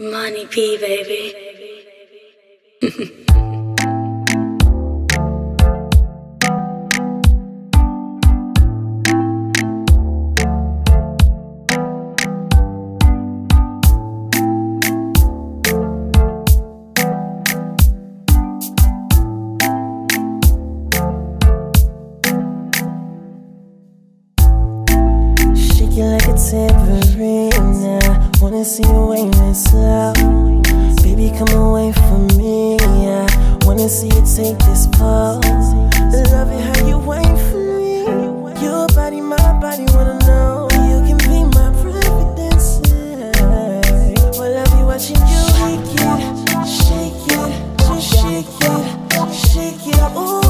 Imani B, baby. Like a tambourine now. Wanna see you slow. Baby, come away from me. Yeah. Wanna see you take this pose. Love it how you wait for me. Your body, my body, wanna know. You can be my private dancer. Well, I'll be watching you shake it, shake it, just shake it, shake it, ooh,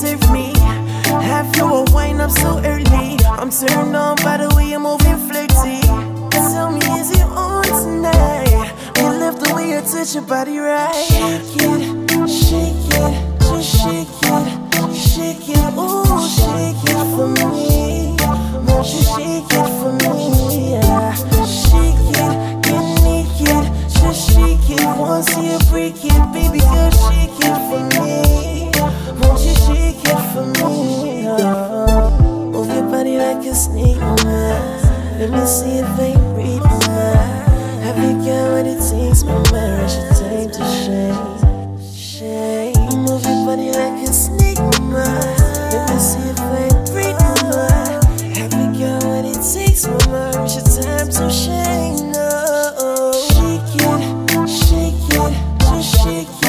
really me. Have you a wine up so early? I'm turned on by the way you're moving flirty. Tell me, is it on tonight? We love the way you touch your body right. Shake it, shake it, just shake it, shake it, ooh, shake it for me. Won't you shake it Me see if I breathe, mama. Have you got what it takes, mama? Rush your time to shake, shake. Move your body like a snake, mama. Let me see if I breathe, mama. Have you got what it takes, mama? Rush your time to shake, no. Shake it, shake it, just shake it,